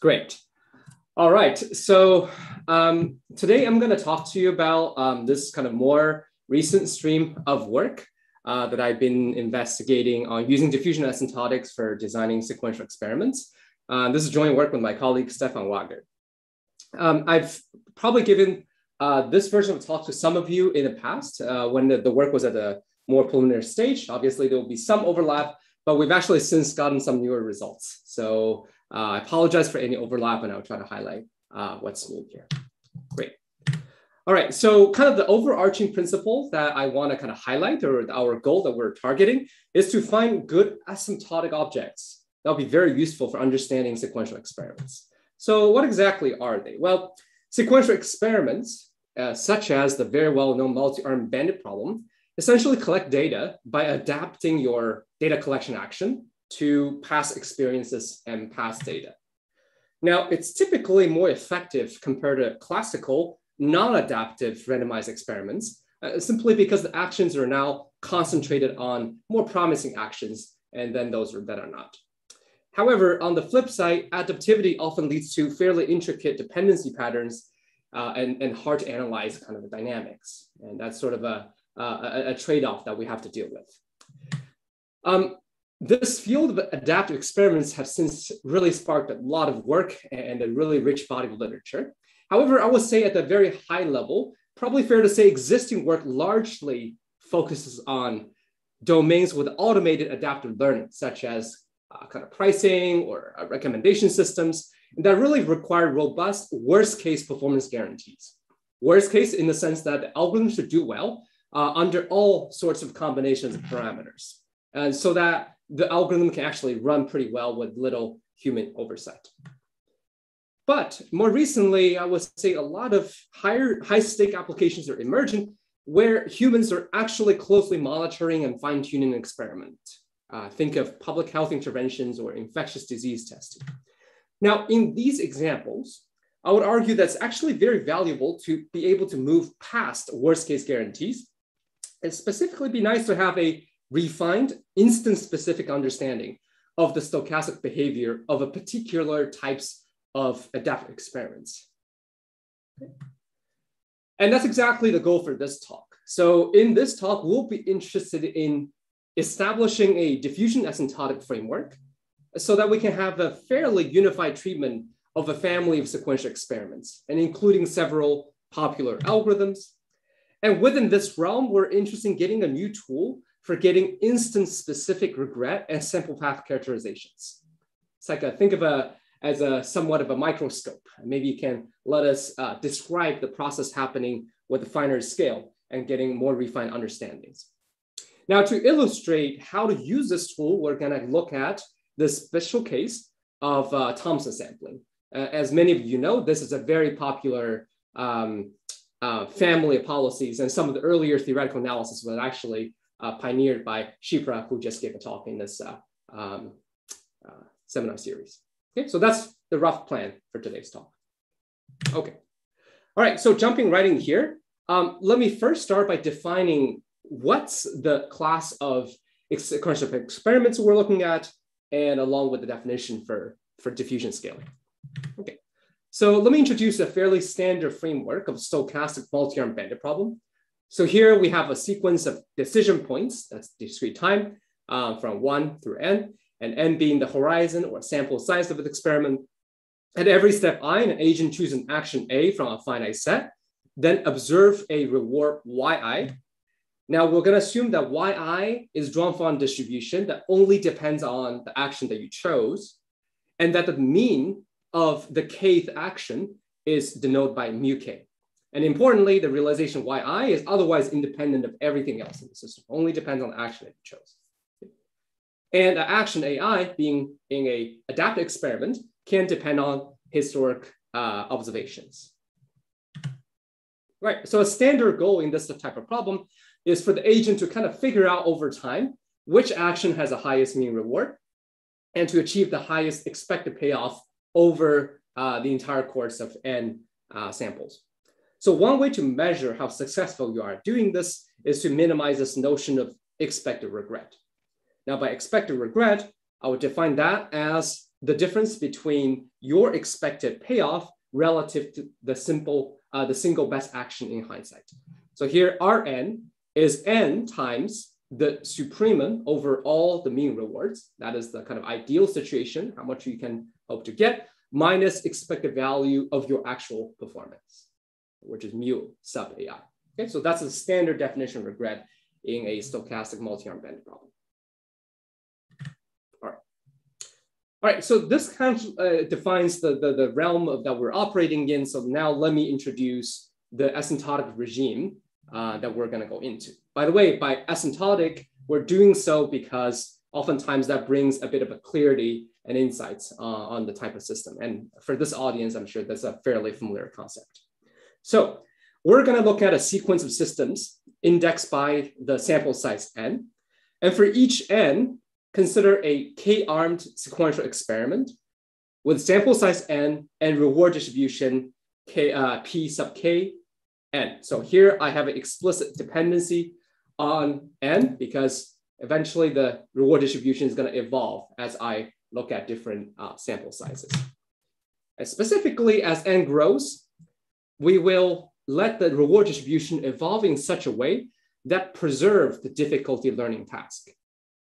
Great. All right. So um, today I'm going to talk to you about um, this kind of more recent stream of work uh, that I've been investigating on using diffusion asymptotics for designing sequential experiments. Uh, this is joint work with my colleague Stefan Wager. Um, I've probably given uh, this version of talk to some of you in the past uh, when the, the work was at a more preliminary stage. Obviously, there will be some overlap, but we've actually since gotten some newer results. So I apologize for any overlap and I'll try to highlight uh, what's new here. Great. All right, so kind of the overarching principle that I want to kind of highlight or our goal that we're targeting is to find good asymptotic objects. That'll be very useful for understanding sequential experiments. So what exactly are they? Well, sequential experiments, uh, such as the very well-known multi-arm bandit problem, essentially collect data by adapting your data collection action to past experiences and past data. Now, it's typically more effective compared to classical non-adaptive randomized experiments, uh, simply because the actions are now concentrated on more promising actions and then those that are not. However, on the flip side, adaptivity often leads to fairly intricate dependency patterns uh, and, and hard to analyze kind of the dynamics. And that's sort of a, a, a trade-off that we have to deal with. Um, this field of adaptive experiments have since really sparked a lot of work and a really rich body of literature. However, I would say at the very high level, probably fair to say existing work largely focuses on domains with automated adaptive learning, such as uh, kind of pricing or uh, recommendation systems that really require robust worst case performance guarantees. Worst case in the sense that the algorithm should do well uh, under all sorts of combinations of parameters. And so that the algorithm can actually run pretty well with little human oversight. But more recently, I would say a lot of higher high stake applications are emerging where humans are actually closely monitoring and fine tuning an experiment. Uh, think of public health interventions or infectious disease testing. Now, in these examples, I would argue that's actually very valuable to be able to move past worst case guarantees. And specifically be nice to have a refined instance specific understanding of the stochastic behavior of a particular types of adaptive experiments. And that's exactly the goal for this talk. So in this talk, we'll be interested in establishing a diffusion asymptotic framework so that we can have a fairly unified treatment of a family of sequential experiments and including several popular algorithms. And within this realm, we're interested in getting a new tool for getting instance specific regret and sample path characterizations. It's like a, think of a as a somewhat of a microscope. Maybe you can let us uh, describe the process happening with a finer scale and getting more refined understandings. Now to illustrate how to use this tool, we're gonna look at the special case of uh, Thompson sampling. Uh, as many of you know, this is a very popular um, uh, family of policies and some of the earlier theoretical analysis was actually uh, pioneered by Shipra, who just gave a talk in this uh, um, seminar series. Okay, so that's the rough plan for today's talk. Okay, all right, so jumping right in here, um, let me first start by defining what's the class of experiments we're looking at and along with the definition for, for diffusion scaling. Okay, so let me introduce a fairly standard framework of stochastic multi-arm bandit problem. So here we have a sequence of decision points, that's discrete time, uh, from one through n, and n being the horizon or sample size of the experiment. At every step i, an agent chooses an action a from a finite set, then observe a reward yi. Now we're gonna assume that yi is drawn from a distribution that only depends on the action that you chose, and that the mean of the kth action is denoted by mu k. And importantly, the realization yi is otherwise independent of everything else in the system, only depends on the action you chose. And action AI being in a adaptive experiment can depend on historic uh, observations. Right, so a standard goal in this type of problem is for the agent to kind of figure out over time which action has the highest mean reward and to achieve the highest expected payoff over uh, the entire course of n uh, samples. So one way to measure how successful you are doing this is to minimize this notion of expected regret. Now by expected regret, I would define that as the difference between your expected payoff relative to the simple, uh, the single best action in hindsight. So here Rn is n times the supremum over all the mean rewards. That is the kind of ideal situation, how much you can hope to get, minus expected value of your actual performance, which is mu sub AI. Okay, so that's a standard definition of regret in a stochastic multi-arm bandit problem. All right. All right, so this kind of uh, defines the, the, the realm of, that we're operating in. So now let me introduce the asymptotic regime uh, that we're gonna go into. By the way, by asymptotic, we're doing so because oftentimes that brings a bit of a clarity and insights uh, on the type of system. And for this audience, I'm sure that's a fairly familiar concept. So we're gonna look at a sequence of systems indexed by the sample size n. And for each n, consider a k-armed sequential experiment with sample size n and reward distribution k, uh, p sub k n. So here I have an explicit dependency on n because eventually the reward distribution is going to evolve as I look at different uh, sample sizes. And specifically, as n grows, we will let the reward distribution evolve in such a way that preserve the difficulty learning task.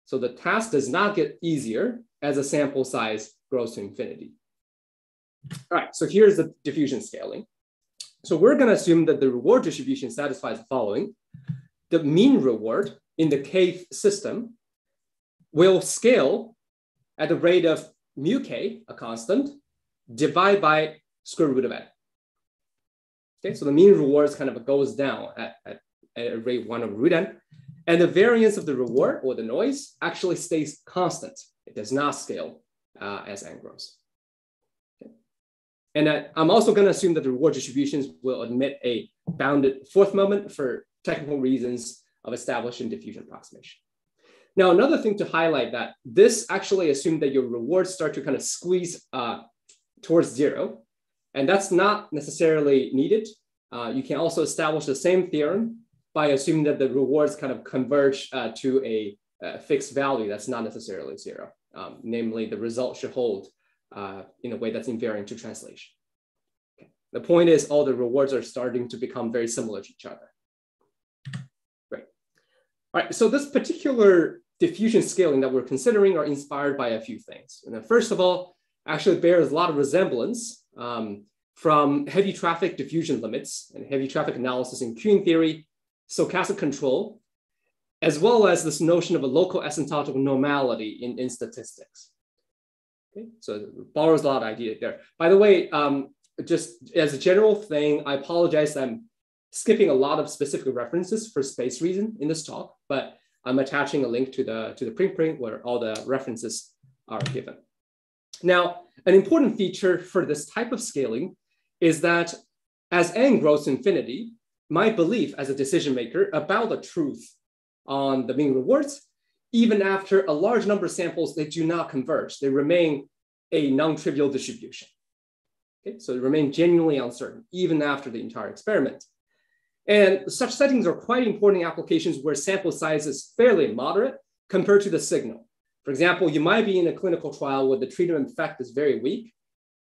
So the task does not get easier as a sample size grows to infinity. All right, so here's the diffusion scaling. So we're gonna assume that the reward distribution satisfies the following the mean reward in the K system will scale at the rate of mu k, a constant, divided by square root of n. Okay, so the mean reward kind of goes down at, at, at rate one over root n. And the variance of the reward or the noise actually stays constant. It does not scale uh, as n grows. Okay. And uh, I'm also going to assume that the reward distributions will admit a bounded fourth moment for technical reasons of establishing diffusion approximation. Now, another thing to highlight that this actually assumed that your rewards start to kind of squeeze uh, towards zero, and that's not necessarily needed. Uh, you can also establish the same theorem by assuming that the rewards kind of converge uh, to a, a, fixed value that's not necessarily zero. Um, namely, the result should hold uh, in a way that's invariant to translation. Okay. The point is all the rewards are starting to become very similar to each other. Great. All right, so this particular diffusion scaling that we're considering are inspired by a few things. And then first of all, actually bears a lot of resemblance um, from heavy traffic diffusion limits and heavy traffic analysis in queuing theory, stochastic control, as well as this notion of a local asymptotic normality in, in statistics. Okay, so borrows a lot of idea there. By the way, um, just as a general thing, I apologize I'm skipping a lot of specific references for space reason in this talk, but I'm attaching a link to the, to the preprint where all the references are given. Now, an important feature for this type of scaling is that as n grows to infinity, my belief as a decision maker about the truth on the mean rewards, even after a large number of samples, they do not converge. They remain a non-trivial distribution. Okay, so they remain genuinely uncertain, even after the entire experiment. And such settings are quite important in applications where sample size is fairly moderate compared to the signal. For example, you might be in a clinical trial where the treatment effect is very weak,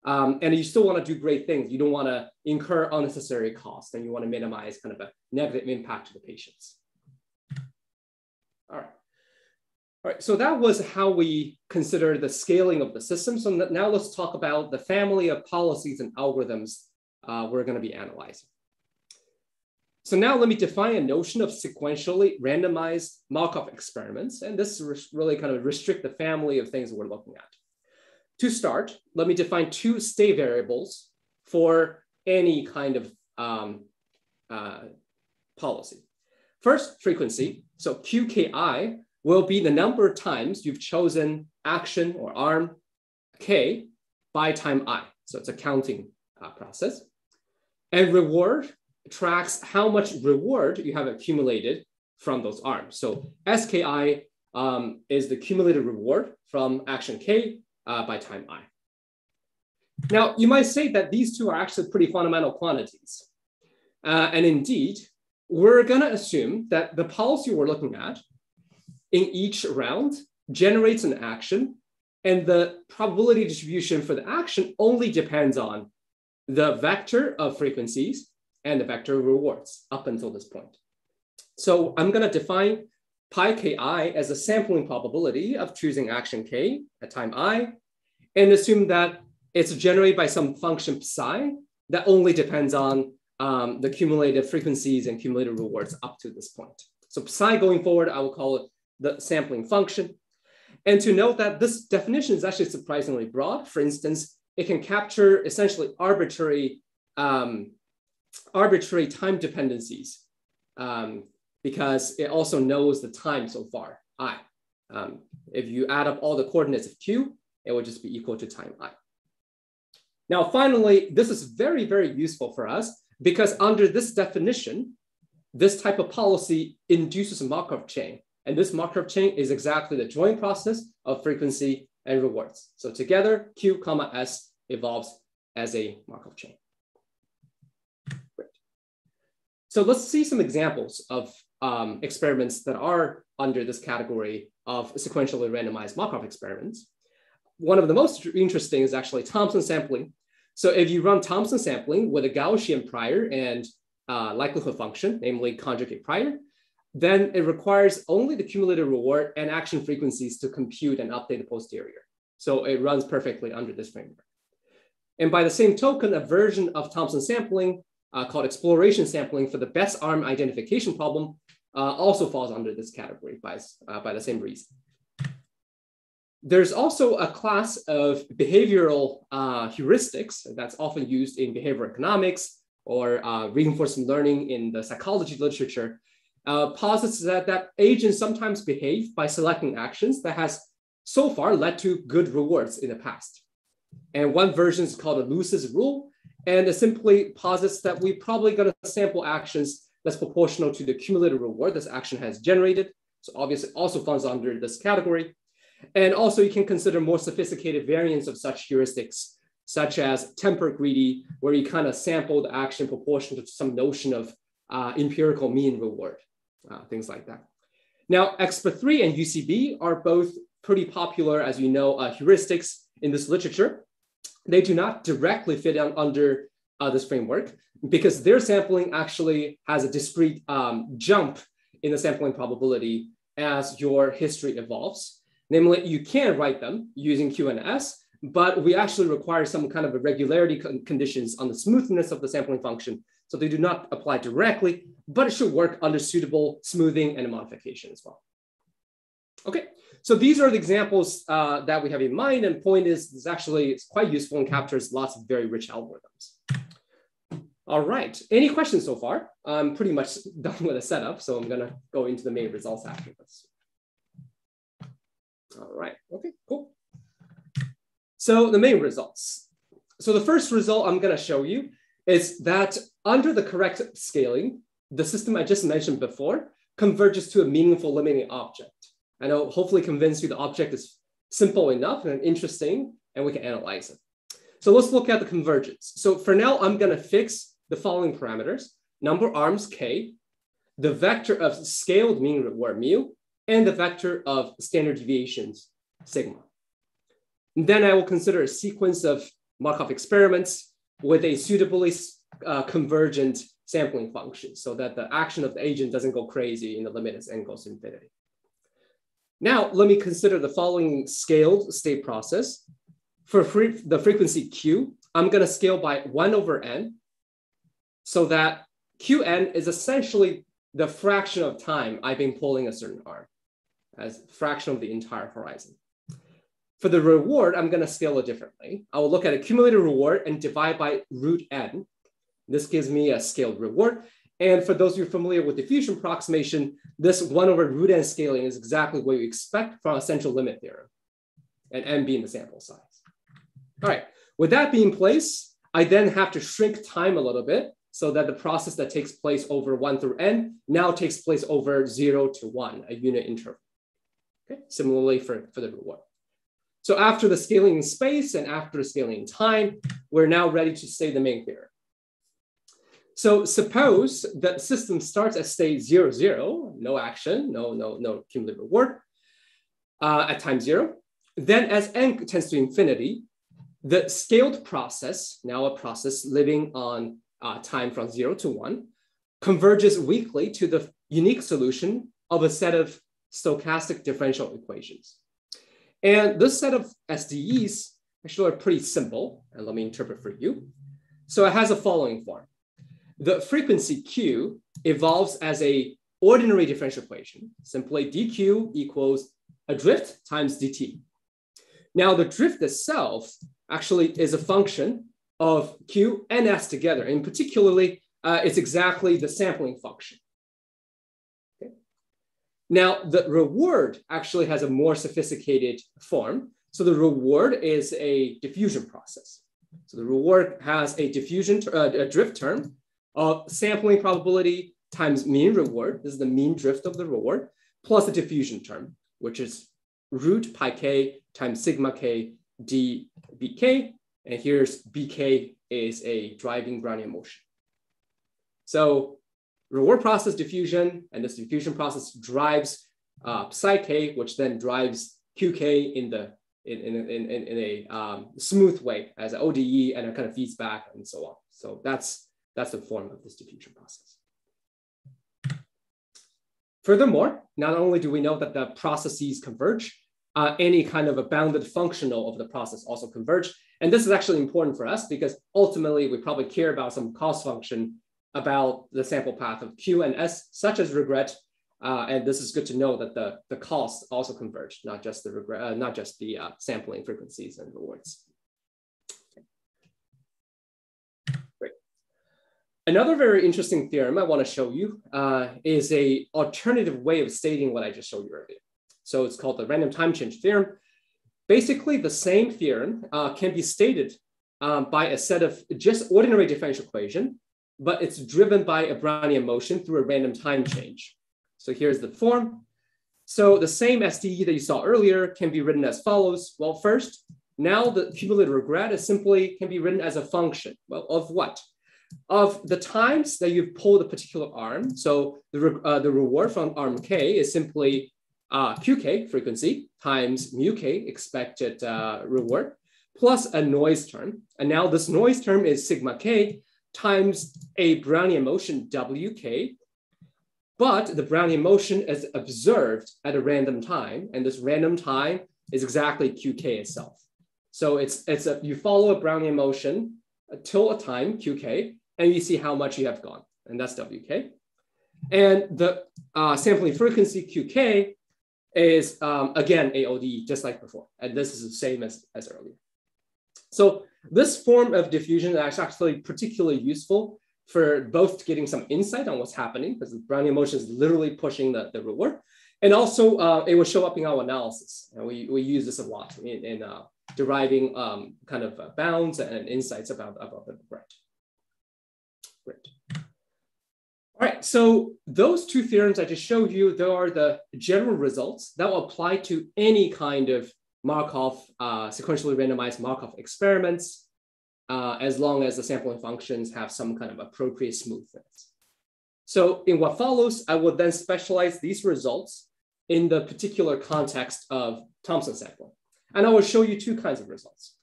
um, and you still want to do great things. You don't want to incur unnecessary costs, and you want to minimize kind of a negative impact to the patients. All right. All right, so that was how we consider the scaling of the system. So now let's talk about the family of policies and algorithms uh, we're going to be analyzing. So now let me define a notion of sequentially randomized Markov experiments. And this really kind of restrict the family of things we're looking at. To start, let me define two state variables for any kind of um, uh, policy. First, frequency. So QKI will be the number of times you've chosen action or arm K by time I. So it's a counting uh, process. And reward tracks how much reward you have accumulated from those arms. So SKI um, is the cumulative reward from action K uh, by time I. Now, you might say that these two are actually pretty fundamental quantities. Uh, and indeed, we're going to assume that the policy we're looking at in each round generates an action And the probability distribution for the action only depends on the vector of frequencies and the vector rewards up until this point. So I'm going to define pi ki as a sampling probability of choosing action k at time i, and assume that it's generated by some function psi that only depends on um, the cumulative frequencies and cumulative rewards up to this point. So psi going forward, I will call it the sampling function. And to note that this definition is actually surprisingly broad. For instance, it can capture essentially arbitrary, um, arbitrary time dependencies um, because it also knows the time so far, i. Um, if you add up all the coordinates of q, it will just be equal to time i. Now, finally, this is very, very useful for us because under this definition, this type of policy induces a Markov chain. And this Markov chain is exactly the joint process of frequency and rewards. So together, Q comma S evolves as a Markov chain. Great. So let's see some examples of um, experiments that are under this category of sequentially randomized Markov experiments. One of the most interesting is actually Thompson sampling. So if you run Thompson sampling with a Gaussian prior and uh, likelihood function, namely conjugate prior, then it requires only the cumulative reward and action frequencies to compute and update the posterior. So it runs perfectly under this framework. And by the same token, a version of Thompson sampling uh, called exploration sampling for the best arm identification problem uh, also falls under this category by, uh, by the same reason. There's also a class of behavioral uh, heuristics that's often used in behavioral economics or uh, reinforcement learning in the psychology literature uh, posits that, that agents sometimes behave by selecting actions that has so far led to good rewards in the past. And one version is called the Luce's rule, and it simply posits that we probably going to sample actions that's proportional to the cumulative reward this action has generated. So obviously also falls under this category. And also you can consider more sophisticated variants of such heuristics, such as temper greedy, where you kind of sample the action proportional to some notion of uh, empirical mean reward uh, things like that. Now, EXP3 and UCB are both pretty popular, as you know, uh, heuristics in this literature. They do not directly fit on, under uh, this framework because their sampling actually has a discrete um, jump in the sampling probability as your history evolves. Namely, you can write them using QNS, but we actually require some kind of a regularity con conditions on the smoothness of the sampling function so they do not apply directly, but it should work under suitable smoothing and modification as well. Okay, so these are the examples uh, that we have in mind. And point is, this actually is quite useful and captures lots of very rich algorithms. All right, any questions so far? I'm pretty much done with the setup, so I'm gonna go into the main results after this. All right, okay, cool. So the main results. So the first result I'm gonna show you is that under the correct scaling, the system I just mentioned before converges to a meaningful limiting object. And I'll hopefully convince you the object is simple enough and interesting, and we can analyze it. So let's look at the convergence. So for now, I'm gonna fix the following parameters, number arms k, the vector of scaled mean reward mu, and the vector of standard deviations sigma. And then I will consider a sequence of Markov experiments with a suitably uh, convergent sampling function so that the action of the agent doesn't go crazy in the limit as n goes to infinity. Now, let me consider the following scaled state process. For free, the frequency q, I'm going to scale by 1 over n so that qn is essentially the fraction of time I've been pulling a certain arm as fraction of the entire horizon. For the reward, I'm going to scale it differently. I will look at accumulated reward and divide by root n. This gives me a scaled reward. And for those of you familiar with diffusion approximation, this one over root n scaling is exactly what you expect from a central limit theorem, and n being the sample size. All right, with that being place, I then have to shrink time a little bit so that the process that takes place over one through n now takes place over zero to one, a unit interval. Okay, similarly for, for the reward. So after the scaling in space and after the scaling in time, we're now ready to say the main theorem. So suppose that system starts at state zero, zero, no action, no, no, no cumulative reward uh, at time zero. then as n tends to infinity, the scaled process, now a process living on uh, time from zero to one, converges weakly to the unique solution of a set of stochastic differential equations. And this set of SDEs actually are pretty simple, and let me interpret for you. So it has a following form. The frequency Q evolves as a ordinary differential equation, simply dq equals a drift times dt. Now the drift itself actually is a function of q and s together, and particularly uh, it's exactly the sampling function. Okay. Now the reward actually has a more sophisticated form. So the reward is a diffusion process. So the reward has a diffusion, uh, a drift term of sampling probability times mean reward. This is the mean drift of the reward plus the diffusion term, which is root pi k times sigma k d bk. And here's bk is a driving Brownian motion. So reward process diffusion, and this diffusion process drives uh, psi k, which then drives qk in the in, in, in, in a um, smooth way as an ODE and it kind of feeds back and so on. So that's, that's the form of this diffusion process. Furthermore, not only do we know that the processes converge, uh, any kind of a bounded functional of the process also converge. And this is actually important for us because ultimately we probably care about some cost function about the sample path of Q and S, such as regret uh, and this is good to know that the, the costs also converge, not just the regret, uh, not just the uh, sampling frequencies and rewards. Another very interesting theorem I want to show you uh, is a alternative way of stating what I just showed you earlier. So it's called the random time change theorem. Basically, the same theorem uh, can be stated um, by a set of just ordinary differential equation, but it's driven by a Brownian motion through a random time change. So here's the form. So the same SDE that you saw earlier can be written as follows. Well, first, now the cumulative regret is simply can be written as a function. Well, of what? Of the times that you've pulled a particular arm. So the, uh, the reward from arm K is simply uh, QK frequency times mu K expected uh, reward plus a noise term. And now this noise term is sigma K times a Brownian motion WK but the Brownian motion is observed at a random time, and this random time is exactly qk itself. So it's, it's a, you follow a Brownian motion till a time, qk, and you see how much you have gone, and that's wk. And the uh, sampling frequency qk is, um, again, AOD, just like before. And this is the same as, as earlier. So this form of diffusion is actually particularly useful for both getting some insight on what's happening, because the Brownian motion is literally pushing the, the reward. And also uh, it will show up in our analysis. And we, we use this a lot in, in uh, deriving um, kind of uh, bounds and insights about, about the regret. Great. All right, so those two theorems I just showed you, they are the general results that will apply to any kind of Markov, uh, sequentially randomized Markov experiments uh, as long as the sampling functions have some kind of appropriate smoothness. So in what follows, I will then specialize these results in the particular context of Thompson sampling. And I will show you two kinds of results.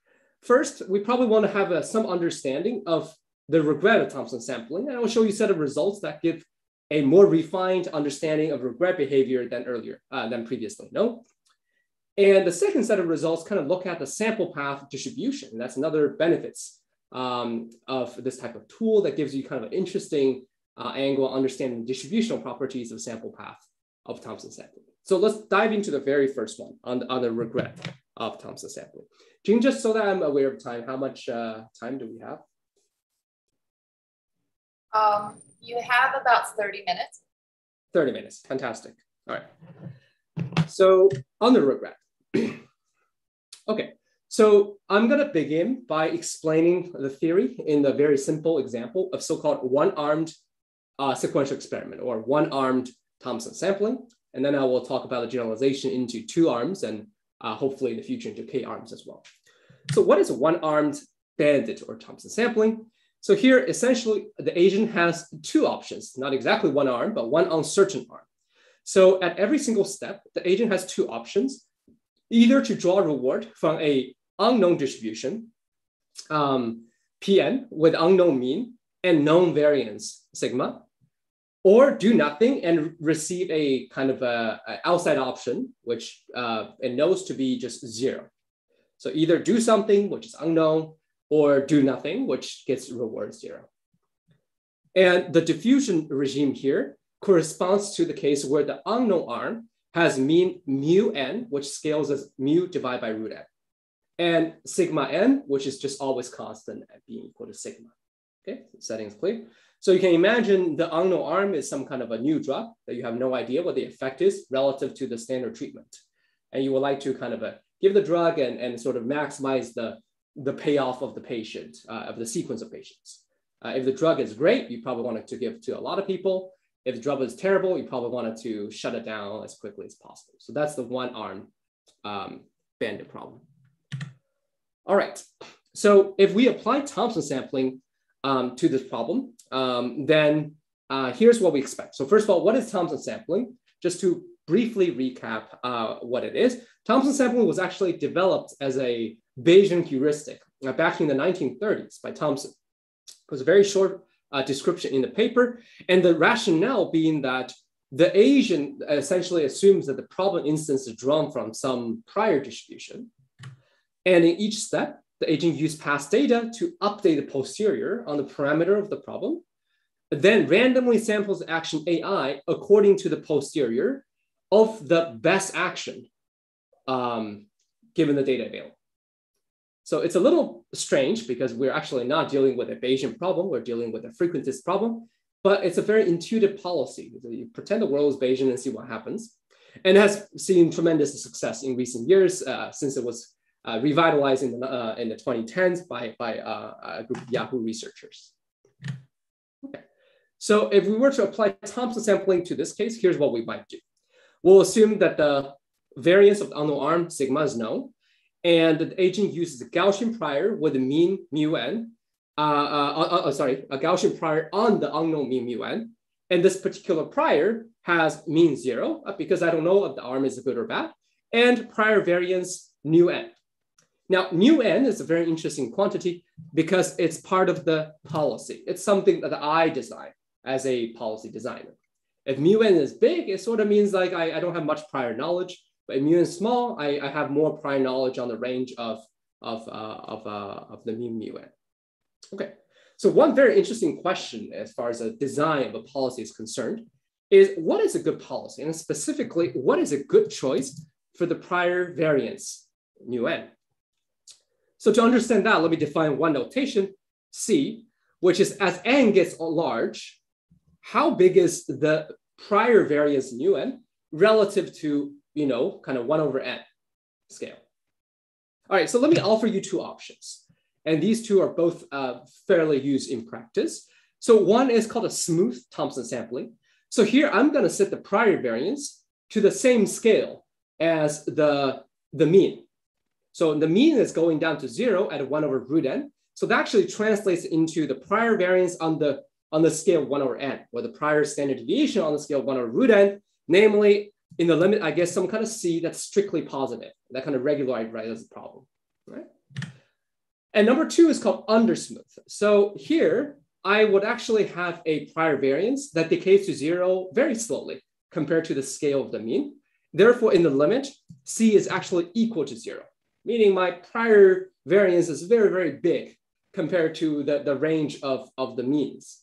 First, we probably want to have a, some understanding of the regret of Thompson sampling. And I will show you a set of results that give a more refined understanding of regret behavior than earlier, uh, than previously. No? And the second set of results kind of look at the sample path distribution. And that's another benefits um, of this type of tool that gives you kind of an interesting uh, angle understanding distributional properties of sample path of Thompson sampling. So let's dive into the very first one on on the regret of Thompson sampling. Jing, just so that I'm aware of time, how much uh, time do we have? Um, you have about 30 minutes. 30 minutes, fantastic. All right. So on the regret, okay, so I'm gonna begin by explaining the theory in the very simple example of so-called one-armed uh, sequential experiment or one-armed Thompson sampling. And then I will talk about the generalization into two arms and uh, hopefully in the future into K arms as well. So what is one-armed bandit or Thompson sampling? So here, essentially, the agent has two options, not exactly one arm, but one uncertain arm. So at every single step, the agent has two options. either to draw a reward from a unknown distribution, um, Pn with unknown mean and known variance sigma, or do nothing and receive a kind of a, a outside option, which uh, it knows to be just zero. So either do something, which is unknown, or do nothing, which gets reward zero. And the diffusion regime here corresponds to the case where the unknown arm has mean mu n, which scales as mu divided by root n, and sigma n, which is just always constant at being equal to sigma. Okay, settings clear. So you can imagine the unknown arm is some kind of a new drug that you have no idea what the effect is relative to the standard treatment. And you would like to kind of uh, give the drug and, and sort of maximize the, the payoff of the patient, uh, of the sequence of patients. Uh, if the drug is great, you probably want to give to a lot of people. If the drug is terrible, you probably wanted to shut it down as quickly as possible. So that's the one arm um, bandit problem. All right, so if we apply Thompson sampling um, to this problem, um, then uh, here's what we expect. So first of all, what is Thompson sampling? Just to briefly recap uh, what it is. Thompson sampling was actually developed as a Bayesian heuristic uh, back in the 1930s by Thompson. It was a very short uh, description in the paper. And the rationale being that the agent essentially assumes that the problem instance is drawn from some prior distribution. And in each step, the agent used past data to update the posterior on the parameter of the problem, then randomly samples action AI according to the posterior of the best action um, given the data available. So it's a little strange because we're actually not dealing with a Bayesian problem, we're dealing with a frequentist problem, but it's a very intuitive policy. You pretend the world is Bayesian and see what happens. And has seen tremendous success in recent years uh, since it was uh, revitalized in the, uh, in the 2010s by, by uh, a group of Yahoo researchers. Okay. So if we were to apply Thompson sampling to this case, here's what we might do. We'll assume that the variance of the unknown arm sigma is known, and the agent uses a Gaussian prior with a mean mu n, uh, uh, uh, sorry, a Gaussian prior on the unknown mean mu n. And this particular prior has mean zero because I don't know if the arm is good or bad, and prior variance nu n. Now, mu n is a very interesting quantity because it's part of the policy. It's something that I design as a policy designer. If mu n is big, it sort of means like I, I don't have much prior knowledge, but if mu n is small, I, I have more prior knowledge on the range of, of, uh, of, uh, of the mean mu n. Okay, so one very interesting question as far as the design of a policy is concerned is what is a good policy? And specifically, what is a good choice for the prior variance, mu n? So to understand that, let me define one notation, C, which is as n gets large, how big is the prior variance nu n relative to, you know, kind of one over n scale. All right, so let me offer you two options. And these two are both uh, fairly used in practice. So one is called a smooth Thompson sampling. So here I'm gonna set the prior variance to the same scale as the, the mean. So the mean is going down to zero at one over root n. So that actually translates into the prior variance on the, on the scale one over n, or the prior standard deviation on the scale one over root n, namely in the limit, I guess some kind of c that's strictly positive. That kind of regularizes the problem, right? And number two is called undersmooth. So here, I would actually have a prior variance that decays to zero very slowly compared to the scale of the mean. Therefore, in the limit, c is actually equal to zero meaning my prior variance is very, very big compared to the, the range of, of the means.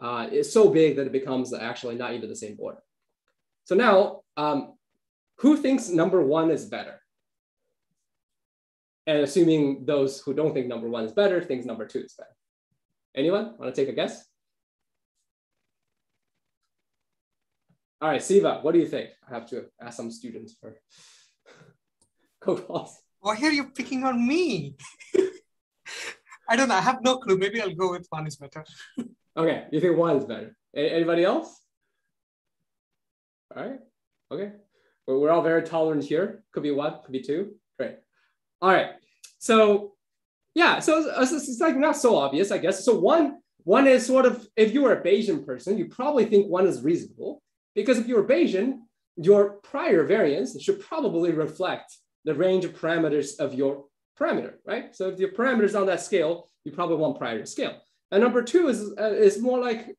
Uh, it's so big that it becomes actually not even the same order. So now, um, who thinks number one is better? And assuming those who don't think number one is better, thinks number two is better. Anyone want to take a guess? All right, Siva, what do you think? I have to ask some students for co why are you picking on me? I don't know. I have no clue. Maybe I'll go with one is better. okay, you think one is better. Anybody else? All right. Okay. Well, we're all very tolerant here. Could be one, could be two. Great. All right. So yeah, so it's, it's like not so obvious, I guess. So one one is sort of if you were a Bayesian person, you probably think one is reasonable because if you're Bayesian, your prior variance should probably reflect the range of parameters of your parameter, right? So if your parameter is on that scale, you probably want prior scale. And number two is, uh, is more like,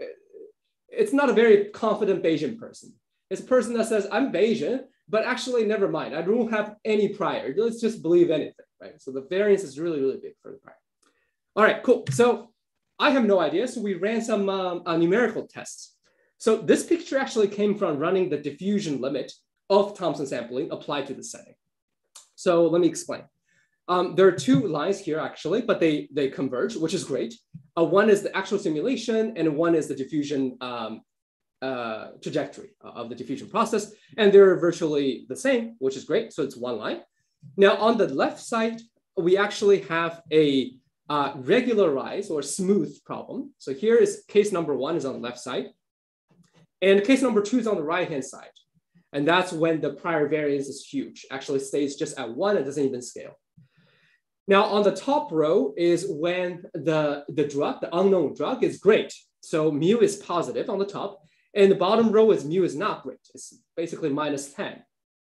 it's not a very confident Bayesian person. It's a person that says, I'm Bayesian, but actually never mind. I don't have any prior. Let's just believe anything, right? So the variance is really, really big for the prior. All right, cool. So I have no idea. So we ran some um, uh, numerical tests. So this picture actually came from running the diffusion limit of Thompson sampling applied to the setting. So let me explain. Um, there are two lines here actually, but they, they converge, which is great. Uh, one is the actual simulation and one is the diffusion um, uh, trajectory of the diffusion process. And they're virtually the same, which is great. So it's one line. Now on the left side, we actually have a uh, regularized or smooth problem. So here is case number one is on the left side. And case number two is on the right-hand side. And that's when the prior variance is huge, actually stays just at one, it doesn't even scale. Now on the top row is when the, the drug, the unknown drug is great. So mu is positive on the top. And the bottom row is mu is not great. It's basically minus 10,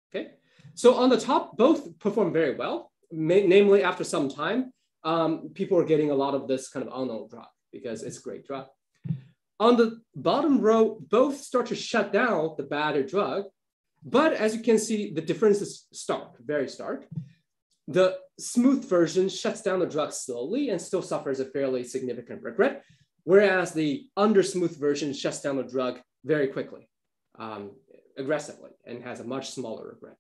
okay? So on the top, both perform very well, namely after some time, um, people are getting a lot of this kind of unknown drug because it's great drug. On the bottom row, both start to shut down the bad drug, but as you can see, the difference is stark, very stark. The smooth version shuts down the drug slowly and still suffers a fairly significant regret, whereas the under smooth version shuts down the drug very quickly, um, aggressively, and has a much smaller regret.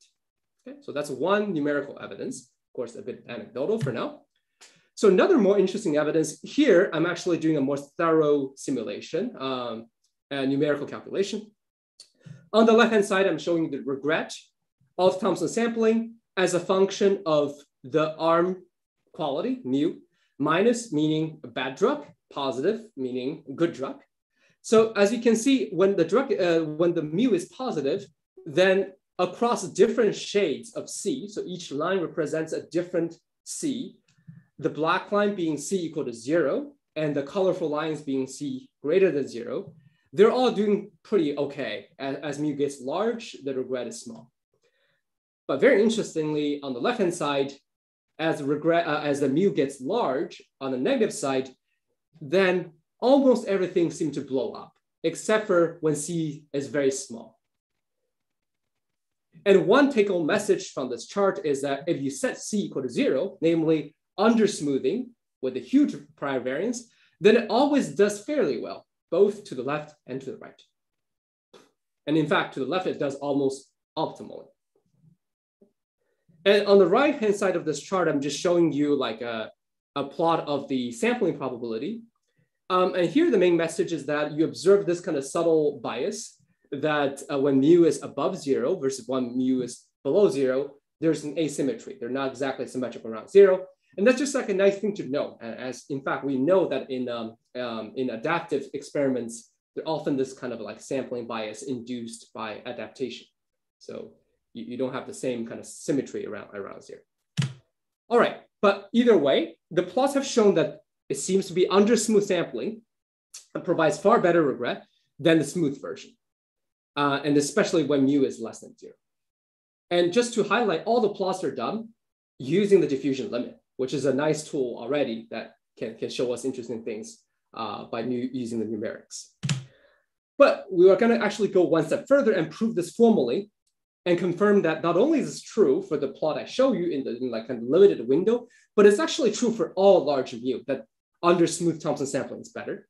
Okay, so that's one numerical evidence, of course, a bit anecdotal for now. So another more interesting evidence here, I'm actually doing a more thorough simulation, um, numerical calculation. On the left-hand side, I'm showing the regret of Thompson sampling as a function of the arm quality, mu, minus meaning a bad drug, positive meaning good drug. So as you can see, when the drug, uh, when the mu is positive, then across different shades of C, so each line represents a different C, the black line being C equal to zero and the colorful lines being C greater than zero, they're all doing pretty okay. As, as mu gets large, the regret is small. But very interestingly, on the left-hand side, as regret, uh, as the mu gets large on the negative side, then almost everything seems to blow up, except for when C is very small. And one take-home message from this chart is that if you set C equal to zero, namely under smoothing with a huge prior variance, then it always does fairly well, both to the left and to the right. And in fact, to the left, it does almost optimally. And on the right-hand side of this chart, I'm just showing you like a, a plot of the sampling probability. Um, and here the main message is that you observe this kind of subtle bias that uh, when mu is above zero versus when mu is below zero, there's an asymmetry. They're not exactly symmetrical around zero. And that's just like a nice thing to know. As in fact, we know that in, um, um, in adaptive experiments, there's often this kind of like sampling bias induced by adaptation. So you, you don't have the same kind of symmetry around, around here. All right, but either way, the plots have shown that it seems to be under smooth sampling and provides far better regret than the smooth version. Uh, and especially when mu is less than zero. And just to highlight, all the plots are done using the diffusion limit which is a nice tool already that can, can show us interesting things uh, by new, using the numerics. But we are going to actually go one step further and prove this formally and confirm that not only is this true for the plot I show you in the in like a limited window, but it's actually true for all large mu that under smooth Thompson sampling is better.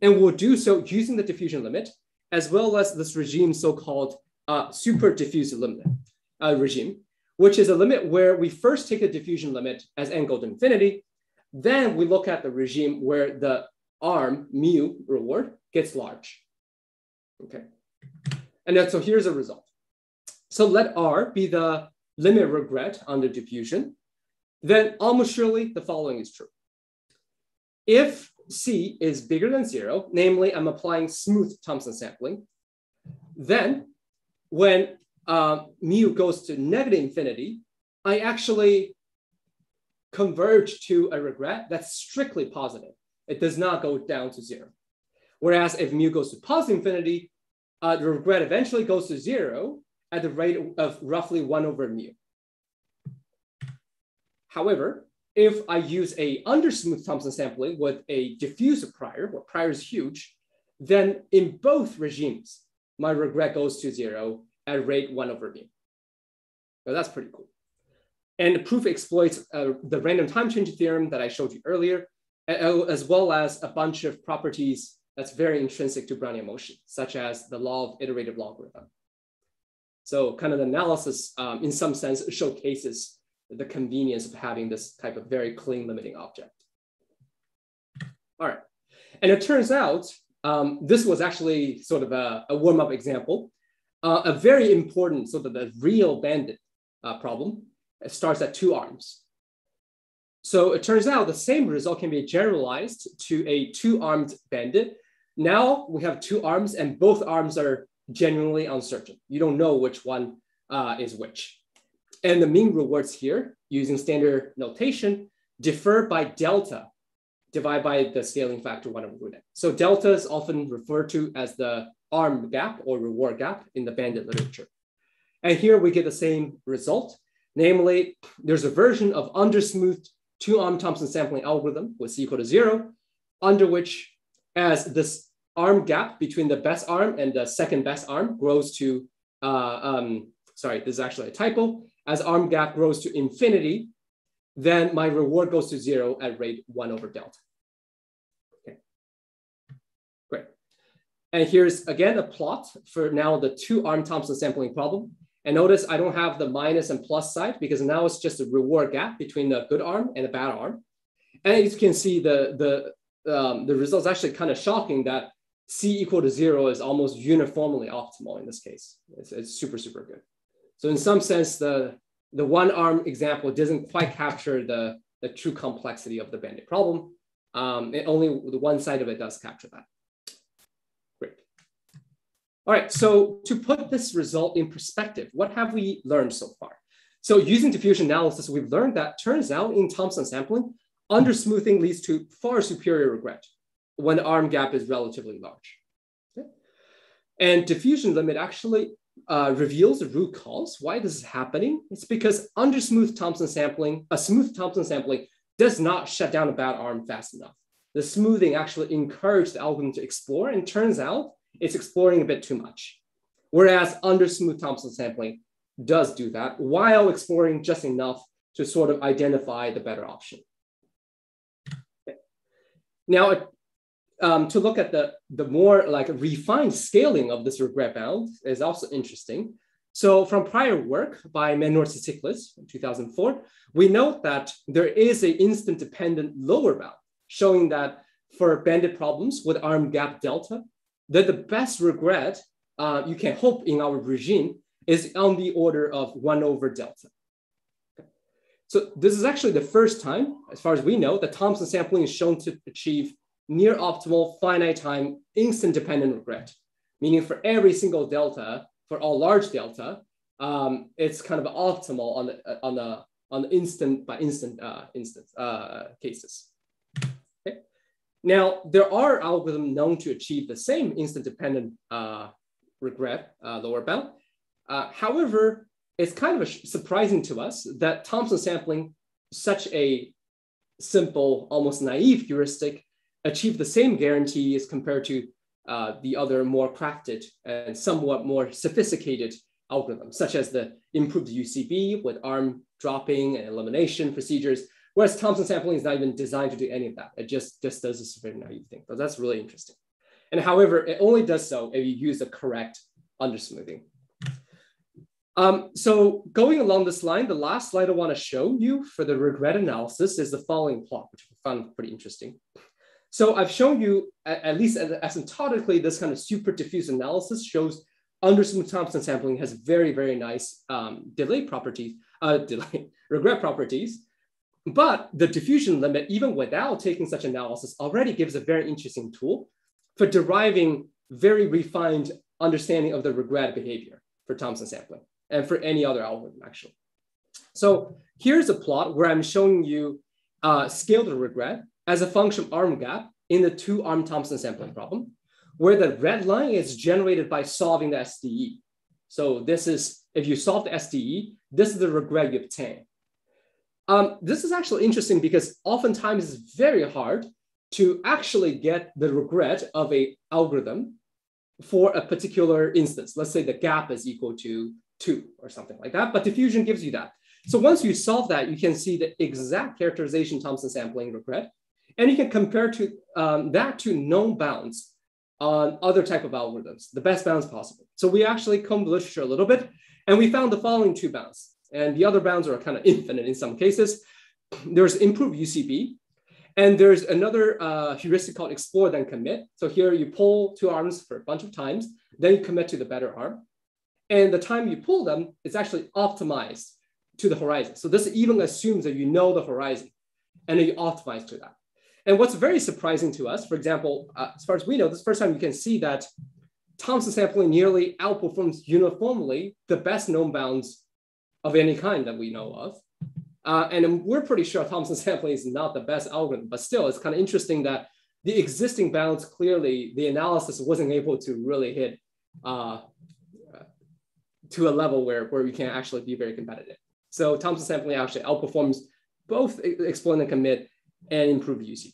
And we'll do so using the diffusion limit, as well as this regime so-called uh, super diffuse limit uh, regime, which is a limit where we first take the diffusion limit as n goes to infinity. Then we look at the regime where the arm mu reward gets large. Okay. And then so here's a result. So let R be the limit regret under diffusion. Then almost surely the following is true. If C is bigger than zero, namely I'm applying smooth Thompson sampling, then when uh, mu goes to negative infinity, I actually converge to a regret that's strictly positive. It does not go down to zero. Whereas if mu goes to positive infinity, uh, the regret eventually goes to zero at the rate of roughly one over mu. However, if I use a undersmooth Thompson sampling with a diffuse prior, where prior is huge, then in both regimes, my regret goes to zero at rate one over mu. So that's pretty cool. And the proof exploits uh, the random time change theorem that I showed you earlier, as well as a bunch of properties that's very intrinsic to Brownian motion, such as the law of iterative logarithm. So kind of the analysis, um, in some sense, showcases the convenience of having this type of very clean limiting object. All right, and it turns out um, this was actually sort of a, a warm-up example. Uh, a very important sort of a real bandit uh, problem. It starts at two arms. So it turns out the same result can be generalized to a two-armed bandit. Now we have two arms and both arms are genuinely uncertain. You don't know which one uh, is which. And the mean rewards here using standard notation differ by delta divided by the scaling factor one over root n. So delta is often referred to as the arm gap or reward gap in the bandit literature. And here we get the same result. Namely, there's a version of undersmoothed two-arm Thompson sampling algorithm with c equal to zero, under which as this arm gap between the best arm and the second best arm grows to, uh, um, sorry, this is actually a typo. As arm gap grows to infinity, then my reward goes to zero at rate one over delta. Okay, great. And here's again a plot for now the two arm Thompson sampling problem. And notice I don't have the minus and plus side because now it's just a reward gap between the good arm and the bad arm. And you can see, the, the, um, the results actually kind of shocking that C equal to zero is almost uniformly optimal in this case. It's, it's super, super good. So in some sense, the, the one arm example doesn't quite capture the, the true complexity of the bandit problem. Um, it only the one side of it does capture that. All right, so to put this result in perspective, what have we learned so far? So using diffusion analysis, we've learned that turns out in Thompson sampling, undersmoothing leads to far superior regret when the arm gap is relatively large. Okay? And diffusion limit actually uh, reveals the root cause. Why this is happening? It's because undersmooth Thompson sampling, a smooth Thompson sampling does not shut down a bad arm fast enough. The smoothing actually encouraged the algorithm to explore and turns out it's exploring a bit too much. Whereas under smooth Thompson sampling does do that while exploring just enough to sort of identify the better option. Now, um, to look at the, the more like refined scaling of this regret bound is also interesting. So from prior work by Mannor Tsiklis in 2004, we note that there is an instant dependent lower bound showing that for bandit problems with arm gap delta, that the best regret uh, you can hope in our regime is on the order of one over delta. So this is actually the first time, as far as we know, that Thompson sampling is shown to achieve near optimal finite time instant dependent regret, meaning for every single delta, for all large delta, um, it's kind of optimal on the, on the, on the instant by instant uh, instance uh, cases. Now, there are algorithms known to achieve the same instant dependent uh, regret uh, lower bound. Uh, however, it's kind of surprising to us that Thompson sampling, such a simple, almost naive heuristic, achieved the same guarantee as compared to uh, the other more crafted and somewhat more sophisticated algorithms, such as the improved UCB with arm dropping and elimination procedures Whereas Thompson sampling is not even designed to do any of that. It just, just does this very naive thing. But that's really interesting. And however, it only does so if you use the correct undersmoothing. Um, so going along this line, the last slide I want to show you for the regret analysis is the following plot, which I found pretty interesting. So I've shown you, at, at least asymptotically, this kind of super diffuse analysis shows undersmooth Thompson sampling has very, very nice um, delay properties, uh, delay, regret properties. But the diffusion limit, even without taking such analysis, already gives a very interesting tool for deriving very refined understanding of the regret behavior for Thompson sampling and for any other algorithm, actually. So here's a plot where I'm showing you uh, scaled regret as a function of arm gap in the two arm Thompson sampling problem, where the red line is generated by solving the SDE. So this is, if you solve the SDE, this is the regret you obtain. Um, this is actually interesting because oftentimes it's very hard to actually get the regret of a algorithm for a particular instance. Let's say the gap is equal to two or something like that, but diffusion gives you that. So once you solve that, you can see the exact characterization Thompson sampling regret, and you can compare to um, that to known bounds on other type of algorithms, the best bounds possible. So we actually combed literature a little bit, and we found the following two bounds. And the other bounds are kind of infinite in some cases. There's improved UCB, and there's another uh, heuristic called explore then commit. So here you pull two arms for a bunch of times, then you commit to the better arm. And the time you pull them is actually optimized to the horizon. So this even assumes that you know the horizon and then you optimize to that. And what's very surprising to us, for example, uh, as far as we know, this first time you can see that Thompson sampling nearly outperforms uniformly the best known bounds of any kind that we know of. Uh, and we're pretty sure Thompson sampling is not the best algorithm, but still, it's kind of interesting that the existing bounds clearly the analysis wasn't able to really hit uh, to a level where, where we can actually be very competitive. So Thompson sampling actually outperforms both explore and commit and improve UCB.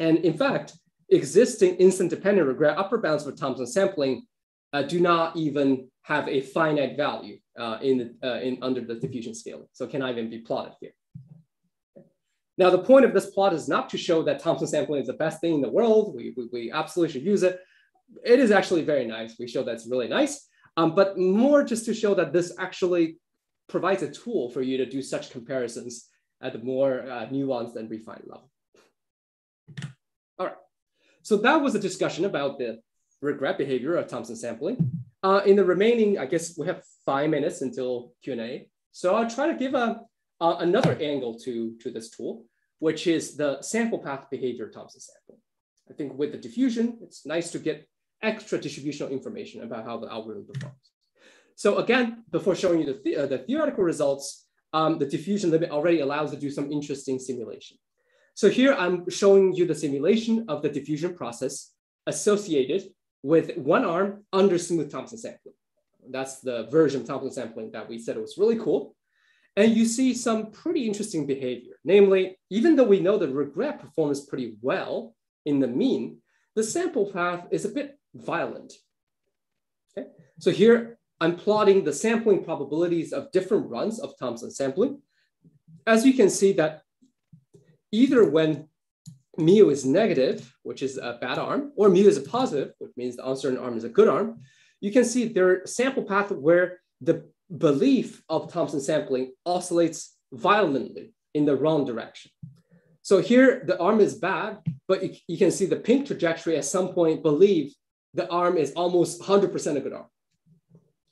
And in fact, existing instant dependent regret upper bounds for Thompson sampling uh, do not even have a finite value uh, in, uh, in under the diffusion scaling. So cannot even be plotted here. Now, the point of this plot is not to show that Thompson sampling is the best thing in the world. We, we, we absolutely should use it. It is actually very nice. We show that's really nice, um, but more just to show that this actually provides a tool for you to do such comparisons at the more uh, nuanced and refined level. All right, so that was a discussion about the regret behavior of Thompson sampling. Uh, in the remaining, I guess we have five minutes until Q&A. So I'll try to give a, uh, another angle to, to this tool, which is the sample path behavior Thompson sampling. I think with the diffusion, it's nice to get extra distributional information about how the algorithm performs. So again, before showing you the, the, uh, the theoretical results, um, the diffusion limit already allows to do some interesting simulation. So here I'm showing you the simulation of the diffusion process associated with one arm under smooth Thompson sampling. That's the version of Thompson sampling that we said it was really cool. And you see some pretty interesting behavior. Namely, even though we know the regret performs pretty well in the mean, the sample path is a bit violent. Okay? So here I'm plotting the sampling probabilities of different runs of Thompson sampling. As you can see that either when mu is negative, which is a bad arm, or mu is a positive, which means the uncertain arm is a good arm, you can see there sample path where the belief of Thompson sampling oscillates violently in the wrong direction. So here the arm is bad, but you, you can see the pink trajectory at some point believe the arm is almost 100% a good arm.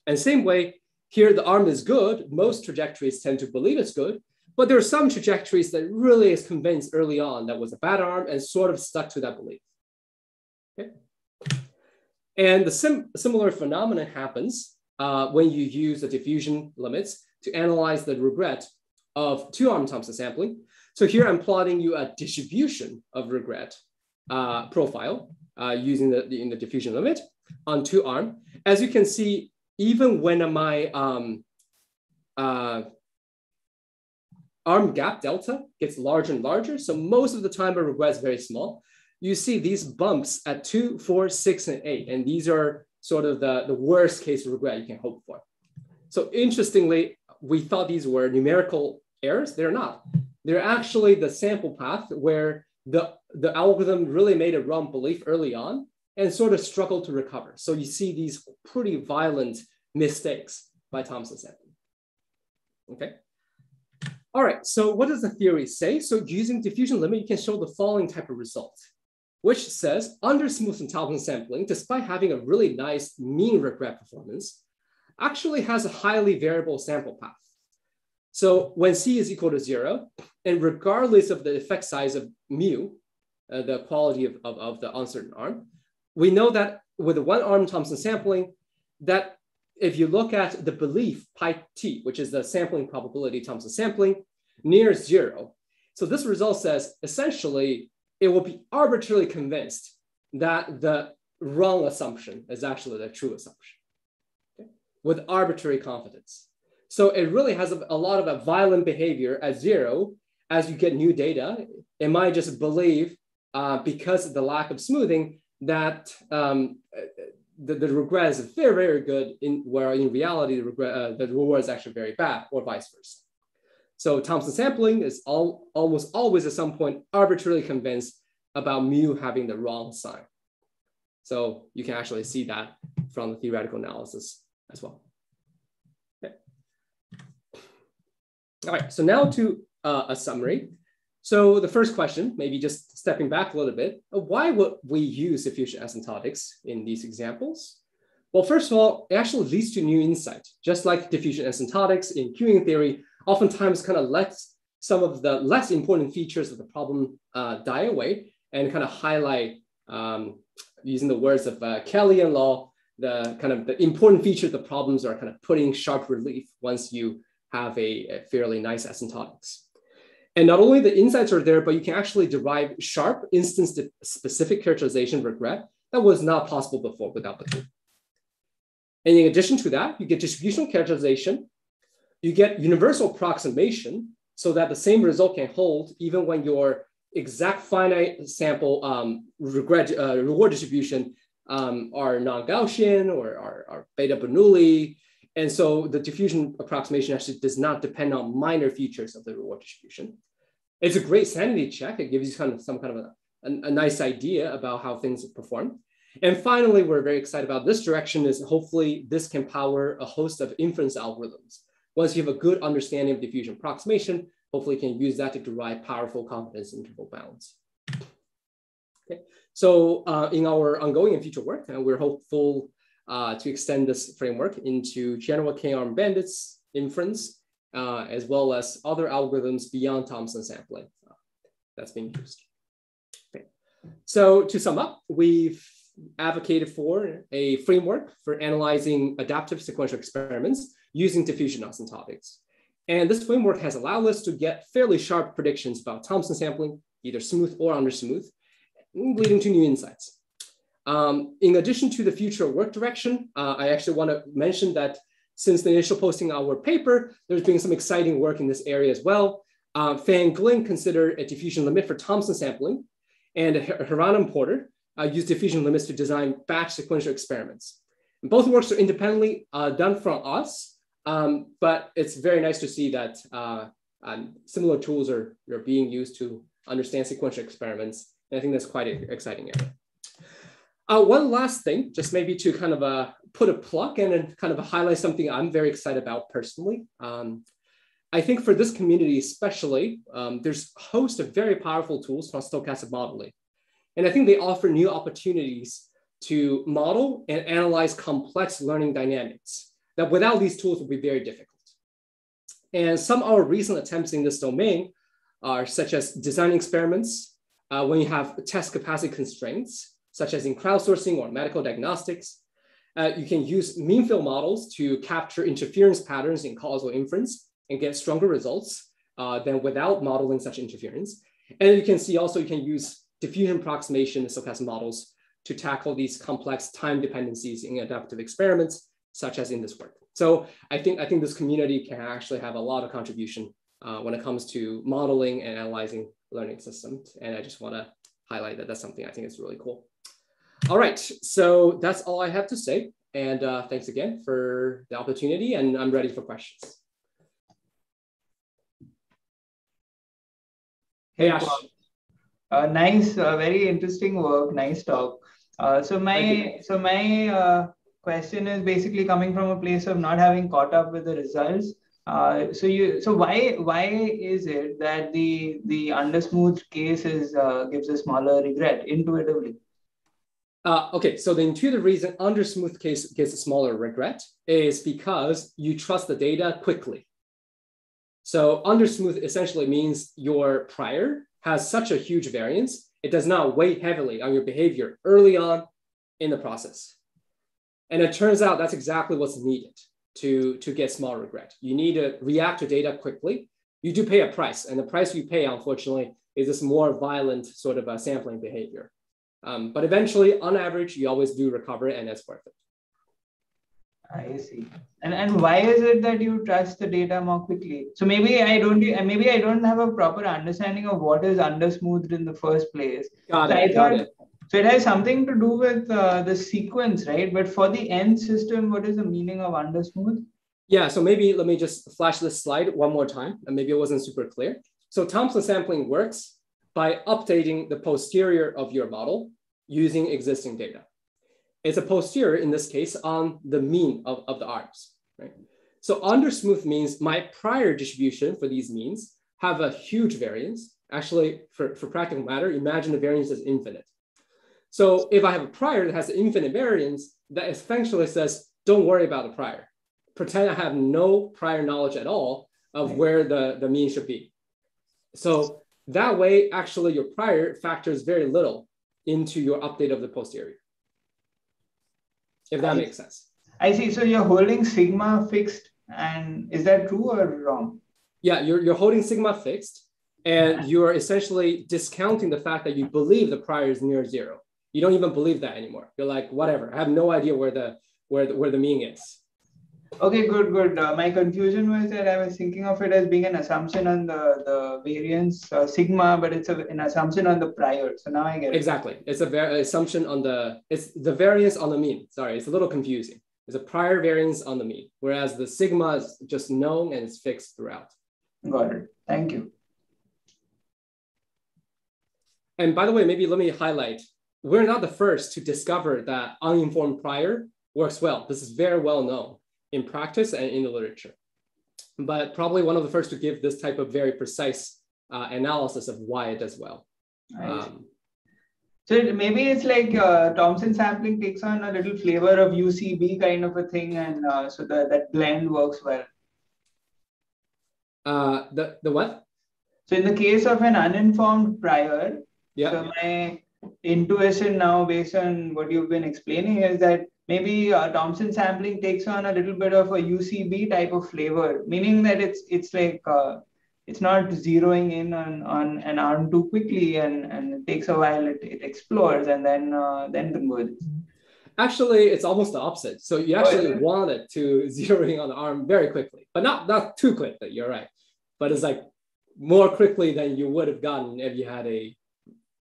And same way, here the arm is good. Most trajectories tend to believe it's good, but there are some trajectories that really is convinced early on that was a bad arm and sort of stuck to that belief. Okay. And the sim similar phenomenon happens uh, when you use the diffusion limits to analyze the regret of two-arm Thompson sampling. So here I'm plotting you a distribution of regret uh, profile uh, using the, the, in the diffusion limit on two arm. As you can see, even when my um, uh, arm gap delta gets larger and larger, so most of the time regret is very small, you see these bumps at two, four, six, and eight. And these are sort of the, the worst case regret you can hope for. So interestingly, we thought these were numerical errors. They're not. They're actually the sample path where the, the algorithm really made a wrong belief early on and sort of struggled to recover. So you see these pretty violent mistakes by Thompson sampling. Okay. All right, so what does the theory say? So using diffusion limit, you can show the following type of result, which says under smooth and Thompson sampling, despite having a really nice mean regret performance, actually has a highly variable sample path. So when C is equal to zero, and regardless of the effect size of mu, uh, the quality of, of, of the uncertain arm, we know that with one arm Thompson sampling, that if you look at the belief pi t, which is the sampling probability times the sampling, near zero. So this result says essentially it will be arbitrarily convinced that the wrong assumption is actually the true assumption okay? with arbitrary confidence. So it really has a, a lot of a violent behavior at zero as you get new data. It might just believe uh, because of the lack of smoothing that um, the, the regret is very, very good, in, where in reality, the, regret, uh, the reward is actually very bad, or vice versa. So Thompson sampling is all, almost always at some point arbitrarily convinced about mu having the wrong sign. So you can actually see that from the theoretical analysis as well. Okay. All right, so now to uh, a summary. So the first question, maybe just stepping back a little bit, uh, why would we use diffusion asymptotics in these examples? Well, first of all, it actually leads to new insight. Just like diffusion asymptotics in queuing theory, oftentimes kind of lets some of the less important features of the problem uh, die away and kind of highlight, um, using the words of uh, Kelly and Law, the kind of the important feature of the problems are kind of putting sharp relief once you have a, a fairly nice asymptotics. And not only the insights are there, but you can actually derive sharp instance specific characterization regret that was not possible before without the tool. And in addition to that, you get distributional characterization, you get universal approximation so that the same result can hold even when your exact finite sample um, regret, uh, reward distribution um, are non-Gaussian or are, are beta Bernoulli. And so the diffusion approximation actually does not depend on minor features of the reward distribution. It's a great sanity check. It gives you kind of some kind of a, a, a nice idea about how things perform. And finally, we're very excited about this direction is hopefully this can power a host of inference algorithms. Once you have a good understanding of diffusion approximation, hopefully you can use that to derive powerful confidence interval bounds. Okay, so uh, in our ongoing and future work, uh, we're hopeful uh, to extend this framework into general K-arm bandits inference uh, as well as other algorithms beyond Thompson sampling uh, that's being used. Okay. So to sum up, we've advocated for a framework for analyzing adaptive sequential experiments using diffusion asymptotics. And this framework has allowed us to get fairly sharp predictions about Thompson sampling, either smooth or under smooth, leading to new insights. Um, in addition to the future work direction, uh, I actually want to mention that since the initial posting of our paper, there's been some exciting work in this area as well. Uh, Fan Glynn considered a diffusion limit for Thompson sampling, and Hirano Porter uh, used diffusion limits to design batch sequential experiments. And both works are independently uh, done from us, um, but it's very nice to see that uh, similar tools are, are being used to understand sequential experiments. And I think that's quite an exciting area. Uh, one last thing, just maybe to kind of uh, put a plug in and kind of highlight something I'm very excited about personally. Um, I think for this community especially, um, there's a host of very powerful tools from stochastic modeling. And I think they offer new opportunities to model and analyze complex learning dynamics that without these tools would be very difficult. And some of our recent attempts in this domain are such as designing experiments uh, when you have test capacity constraints, such as in crowdsourcing or medical diagnostics. Uh, you can use mean field models to capture interference patterns in causal inference and get stronger results uh, than without modeling such interference. And you can see also you can use diffusion approximation and stochastic models to tackle these complex time dependencies in adaptive experiments, such as in this work. So I think, I think this community can actually have a lot of contribution uh, when it comes to modeling and analyzing learning systems. And I just wanna highlight that that's something I think is really cool. All right, so that's all I have to say. And uh, thanks again for the opportunity and I'm ready for questions. Hey, Ash. Uh, nice, uh, very interesting work, nice talk. Uh, so my, so my uh, question is basically coming from a place of not having caught up with the results. Uh, so you, so why, why is it that the the undersmoothed case is uh, gives a smaller regret intuitively? Uh, okay, so the intuitive reason under smooth case gets a smaller regret is because you trust the data quickly. So under smooth essentially means your prior has such a huge variance, it does not weigh heavily on your behavior early on in the process. And it turns out that's exactly what's needed to, to get small regret. You need to react to data quickly. You do pay a price, and the price you pay, unfortunately, is this more violent sort of a sampling behavior. Um, but eventually, on average, you always do recover and it's worth it. I see. And and why is it that you trust the data more quickly? So maybe I don't maybe I don't have a proper understanding of what is undersmoothed in the first place. Got so it. I got thought it. so it has something to do with uh, the sequence, right? But for the end system, what is the meaning of undersmooth? Yeah, so maybe let me just flash this slide one more time, and maybe it wasn't super clear. So Thompson sampling works by updating the posterior of your model using existing data. It's a posterior, in this case, on the mean of, of the arms, right? So under smooth means my prior distribution for these means have a huge variance. Actually, for, for practical matter, imagine the variance is infinite. So if I have a prior that has infinite variance, that essentially says, don't worry about the prior. Pretend I have no prior knowledge at all of where the, the mean should be. So that way, actually, your prior factors very little into your update of the posterior. If that I- makes sense. I see. So you're holding sigma fixed, and is that true or wrong? Yeah, you're, you're holding sigma fixed, and you're essentially discounting the fact that you believe the prior is near zero. You don't even believe that anymore. You're like, whatever. I have no idea where the where the, where the mean is. Okay, good, good. Uh, my confusion was that I was thinking of it as being an assumption on the, the variance uh, sigma, but it's a, an assumption on the prior. So now I get it. Exactly. It's a var- assumption on the it's the variance on the mean. Sorry, it's a little confusing. It's a prior variance on the mean, whereas the sigma is just known and it's fixed throughout. Got it. Thank you. And by the way, maybe let me highlight, we're not the first to discover that uninformed prior works well. This is very well known in practice and in the literature. But probably one of the first to give this type of very precise uh, analysis of why it does well. See. Um, So maybe it's like uh, Thompson sampling takes on a little flavor of UCB kind of a thing, and uh, so the, that blend works well. uh, the, the what? So in the case of an uninformed prior, Yeah. so my intuition now, based on what you've been explaining, is that maybe uh, Thompson sampling takes on a little bit of a UCB type of flavor, meaning that it's it's like uh, it's not zeroing in on, on an arm too quickly, and, and it takes a while. It, it explores and then uh, then converges. Actually, it's almost the opposite. So you Oh, actually yeah. want it to zero in on the arm very quickly, but not not too quickly. You're right, but it's like more quickly than you would have gotten if you had a,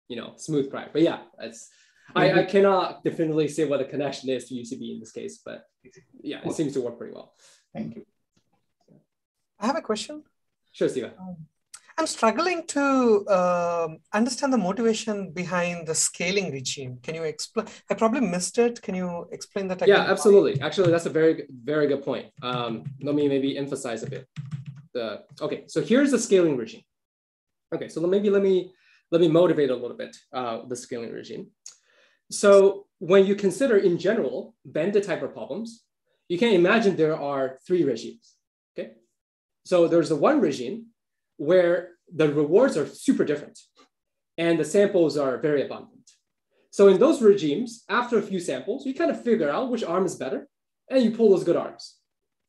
you know, smooth prior. But yeah, it's I, I cannot definitively say what the connection is to UCB in this case, but yeah, it seems to work pretty well. Thank you. I have a question. Sure, Steve. I'm struggling to um, understand the motivation behind the scaling regime. Can you explain? I probably missed it. Can you explain that again? Yeah, absolutely. Actually, that's a very, very good point. Um, let me maybe emphasize a bit. The okay, so here's the scaling regime. Okay, so maybe let me let me motivate a little bit uh, the scaling regime. So when you consider in general bandit type of problems, you can imagine there are three regimes. Okay, so there's the one regime where the rewards are super different, and the samples are very abundant. So in those regimes, after a few samples, you kind of figure out which arm is better, and you pull those good arms.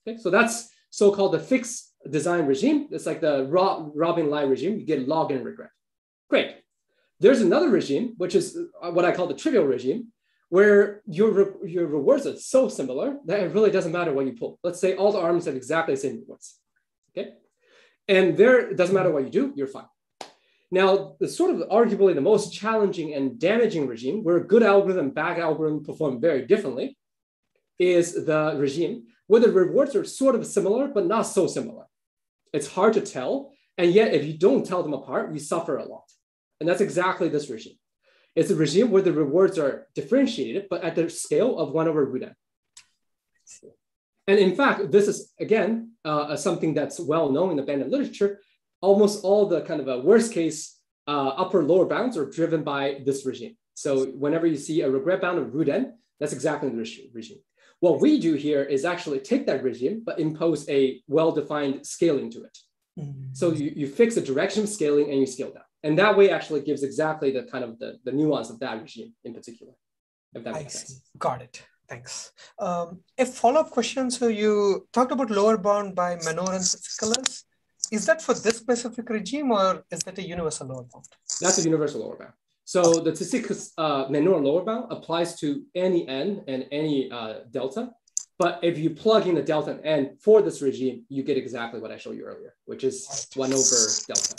Okay, so that's so-called the fixed design regime. It's like the Rob, Robbins Lai regime. You get log and regret. Great. There's another regime, which is uh, what I call the trivial regime, where your, re- your rewards are so similar that it really doesn't matter what you pull. Let's say all the arms have exactly the same rewards. Okay. And there, it doesn't matter what you do, you're fine. Now, the sort of arguably the most challenging and damaging regime, where a good algorithm bad algorithm perform very differently, is the regime where the rewards are sort of similar, but not so similar. It's hard to tell. And yet, if you don't tell them apart, you suffer a lot. And that's exactly this regime. It's a regime where the rewards are differentiated, but at the scale of one over root n. And in fact, this is, again, uh, something that's well known in the bandit literature. Almost all the kind of a worst case uh, upper lower bounds are driven by this regime. So whenever you see a regret bound of root n, that's exactly the regime. What we do here is actually take that regime, but impose a well-defined scaling to it. Mm. So you, you fix the direction of scaling and you scale down. And that way actually gives exactly the kind of the, the nuance of that regime in particular, if that I makes see. sense. Got it. Thanks. Um, a follow-up question. So you talked about lower bound by Mannor and Fitzgerald. Is that for this specific regime or is that a universal lower bound? That's a universal lower bound. So the Tsitsis uh, Mannor lower bound applies to any n and any uh, delta But if you plug in the delta and n for this regime, you get exactly what I showed you earlier, which is one over delta.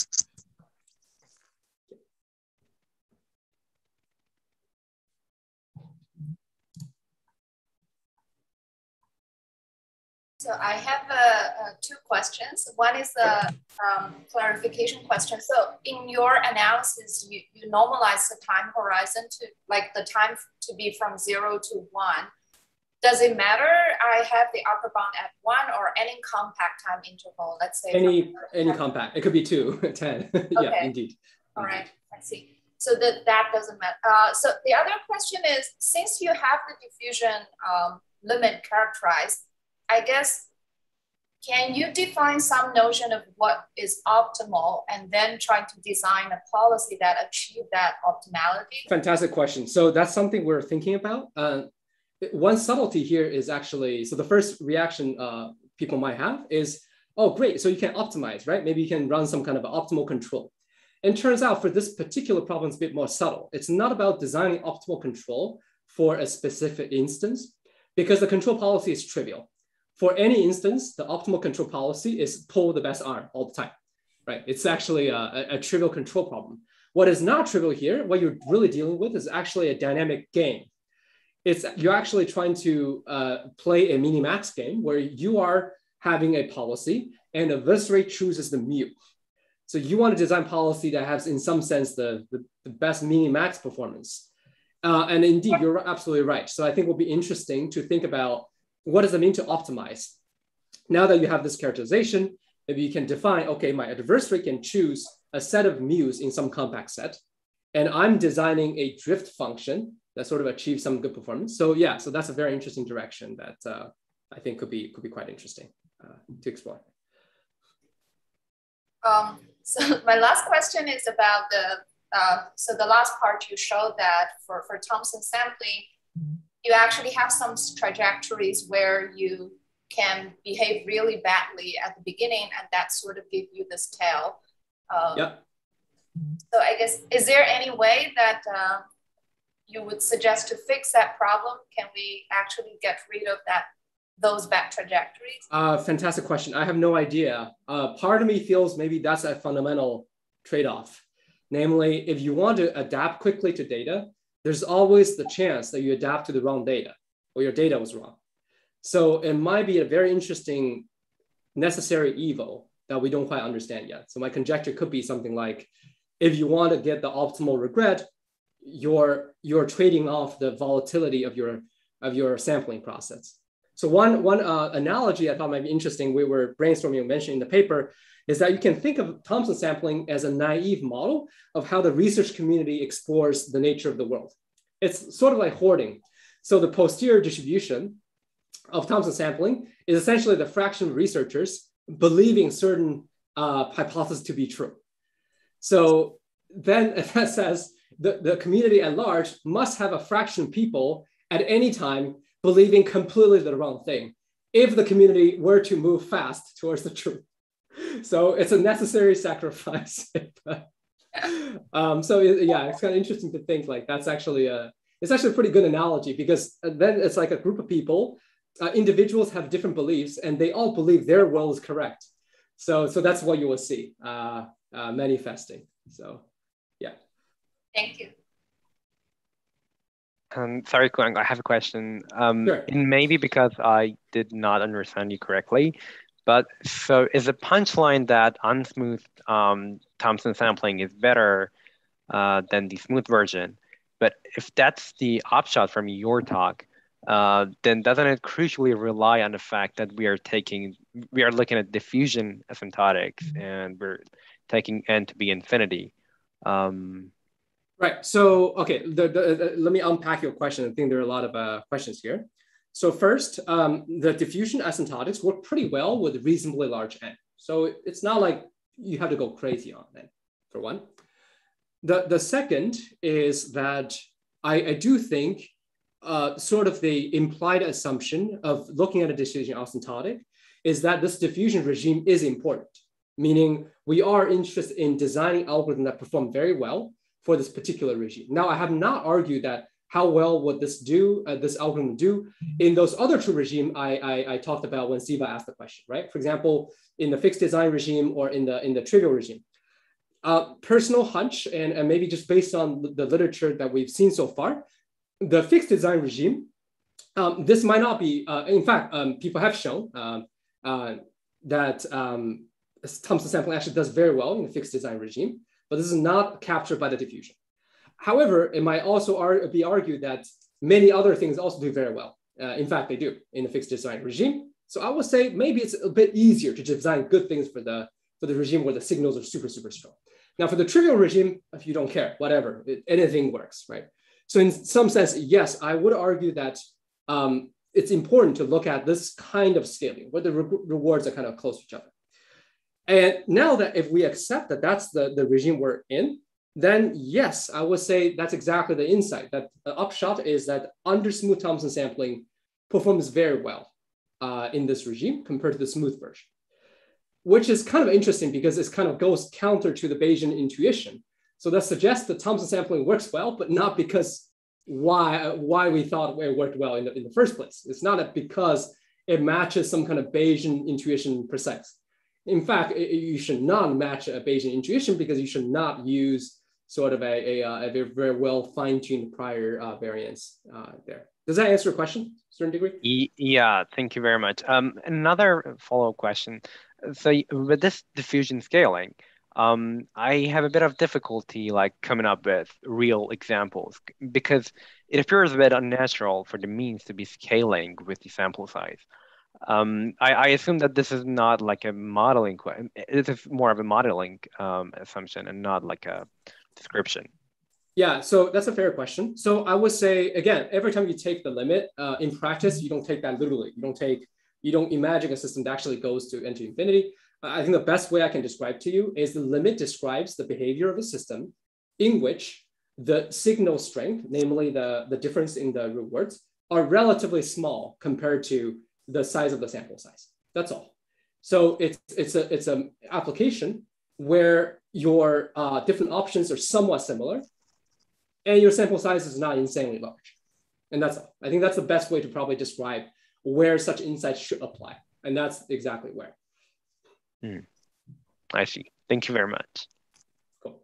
So I have uh, uh, two questions. One is a um, clarification question. So in your analysis, you, you normalize the time horizon to like the time to be from zero to one. Does it matter I have the upper bound at one or any compact time interval? Let's say any any compact. It could be two, 10. Okay. yeah, indeed. All right, I see. So that, that doesn't matter. Uh, so the other question is, since you have the diffusion um, limit characterized, I guess, can you define some notion of what is optimal and then try to design a policy that achieve that optimality? Fantastic question. So that's something we're thinking about. Uh, one subtlety here is actually, so the first reaction uh, people might have is, oh, great, so you can optimize, right? Maybe you can run some kind of optimal control. And turns out for this particular problem, it's a bit more subtle. It's not about designing optimal control for a specific instance because the control policy is trivial for any instance, the optimal control policy is pull the best arm all the time, right? It's actually a, a, trivial control problem. What is not trivial here, what you're really dealing with is actually a dynamic game. It's you're actually trying to uh, play a minimax game where you are having a policy and adversary chooses the mu. So you want to design policy that has, in some sense, the, the, the best minimax performance. Uh, and indeed, you're absolutely right. So I think it will be interesting to think about what does it mean to optimize? Now that you have this characterization, maybe you can define, okay, my adversary can choose a set of mu's in some compact set, and I'm designing a drift function that sort of achieves some good performance. So yeah, so that's a very interesting direction that uh, I think could be could be quite interesting uh, to explore. Um, so my last question is about the uh, so the last part you showed that for for Thompson sampling, you actually have some trajectories where you can behave really badly at the beginning and that sort of give you this tail. Um, yep. So I guess, is there any way that uh, you would suggest to fix that problem? Can we actually get rid of that those bad trajectories? Uh, fantastic question. I have no idea. Uh, part of me feels maybe that's a fundamental trade-off. Namely, if you want to adapt quickly to data, there's always the chance that you adapt to the wrong data or your data was wrong. So it might be a very interesting necessary evil that we don't quite understand yet. So my conjecture could be something like, if you want to get the optimal regret, you're, you're trading off the volatility of your, of your sampling process. So one, one uh, analogy I thought might be interesting, we were brainstorming and mentioning in the paper, is that you can think of Thompson sampling as a naive model of how the research community explores the nature of the world. It's sort of like hoarding. So the posterior distribution of Thompson sampling is essentially the fraction of researchers believing certain uh, hypotheses to be true. So then that says the, the community at large must have a fraction of people at any time believing completely the wrong thing if the community were to move fast towards the truth so it's a necessary sacrifice. um, so it, yeah, it's kind of interesting to think like that's actually a it's actually a pretty good analogy because then it's like a group of people, uh, individuals have different beliefs and they all believe their will is correct. So so that's what you will see uh, uh, manifesting. So yeah. Thank you. Um, sorry, Kuang, I have a question. Um, sure. And maybe because I did not understand you correctly, but so is the punchline that unsmooth um, Thompson sampling is better uh, than the smooth version? But if that's the upshot from your talk, uh, then doesn't it crucially rely on the fact that we are taking, we are looking at diffusion asymptotics and we're taking n to be infinity? Um, right. So, okay, the, the, the, let me unpack your question. I think there are a lot of uh, questions here. So first, um, the diffusion asymptotics work pretty well with reasonably large n. So it's not like you have to go crazy on n, for one. The, the second is that I, I do think uh, sort of the implied assumption of looking at a diffusion asymptotic is that this diffusion regime is important, meaning we are interested in designing algorithms that perform very well for this particular regime. Now, I have not argued that how well would this do, uh, this algorithm do in those other two regime I, I, I, talked about when Siva asked the question, right? For example, in the fixed design regime or in the, in the trivial regime. Uh, personal hunch, and, and maybe just based on the literature that we've seen so far, the fixed design regime, um, this might not be, uh, in fact, um, people have shown um, uh, that um, Thompson sampling actually does very well in the fixed design regime, but this is not captured by the diffusion. However, it might also ar be argued that many other things also do very well. Uh, in fact, they do in the fixed design regime. So I would say maybe it's a bit easier to design good things for the, for the regime where the signals are super, super strong. Now for the trivial regime, if you don't care, whatever, it, anything works, right? So in some sense, yes, I would argue that um, it's important to look at this kind of scaling where the re rewards are kind of close to each other. And now that if we accept that that's the, the regime we're in, then yes, I would say that's exactly the insight. That the upshot is that under smooth Thompson sampling performs very well uh, in this regime compared to the smooth version, which is kind of interesting because it kind of goes counter to the Bayesian intuition. So that suggests that Thompson sampling works well, but not because why, why we thought it worked well in the, in the first place. It's not because it matches some kind of Bayesian intuition precise. In fact, it, you should not match a Bayesian intuition because you should not use sort of a, a, uh, a very well fine-tuned prior uh, variance uh, there. Does that answer your question to a certain degree? Yeah, thank you very much. Um, another follow-up question. So with this diffusion scaling, um, I have a bit of difficulty like coming up with real examples because it appears a bit unnatural for the means to be scaling with the sample size. Um, I, I, assume that this is not like a modeling, it is more of a modeling um, assumption and not like a description? Yeah, so that's a fair question. So I would say again, every time you take the limit uh, in practice, you don't take that literally. You don't take, you don't imagine a system that actually goes to into infinity. I think the best way I can describe to you is the limit describes the behavior of a system in which the signal strength, namely the, the difference in the rewards, are relatively small compared to the size of the sample size. That's all. So it's it's a it's an application where your uh, different options are somewhat similar and your sample size is not insanely large. And that's, I think that's the best way to probably describe where such insights should apply. And that's exactly where. Hmm. I see. Thank you very much. Cool.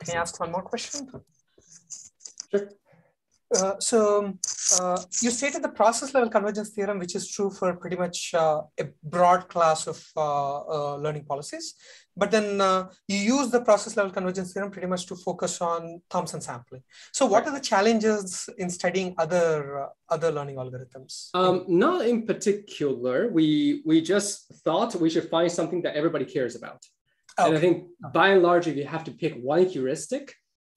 Can I ask one more question? Sure. Uh, so uh, you stated the process level convergence theorem, which is true for pretty much uh, a broad class of uh, uh, learning policies. But then you use the process level convergence theorem pretty much to focus on Thompson sampling. So what are the challenges in studying other other learning algorithms? Um, not in particular. We we just thought we should find something that everybody cares about. Okay. And I think by and large, if you have to pick one heuristic,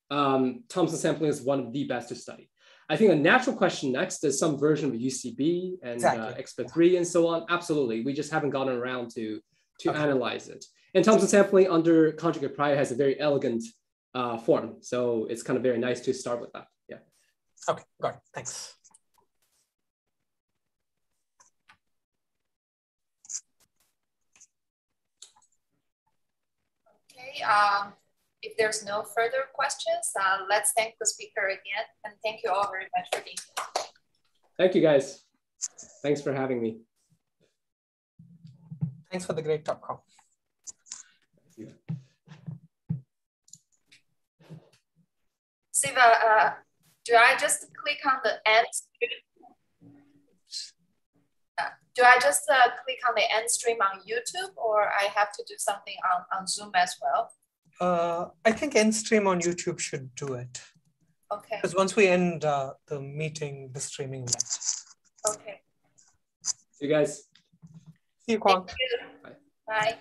um, Thompson sampling is one of the best to study. I think a natural question next is some version of UCB and exactly. uh, 3 and so on. Absolutely. We just haven't gotten around to, to okay. analyze it. And Thompson sampling under conjugate prior has a very elegant uh, form. So it's kind of very nice to start with that. Yeah. Okay, got it. Thanks. Okay. Um, if there's no further questions, uh, let's thank the speaker again. And thank you all very much for being here. Thank you guys. Thanks for having me. Thanks for the great talk. Siva, uh, do I just click on the end? Uh, do I just uh, click on the end stream on YouTube or I have to do something on, on Zoom as well? Uh, I think EndStream on YouTube should do it. Okay. Because once we end uh, the meeting, the streaming will Okay. See you guys. See you, Kuang. Thank you. Bye. Bye.